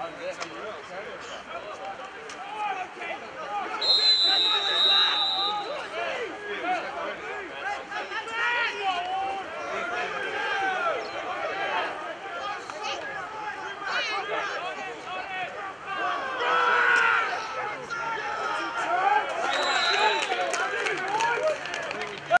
I'm there.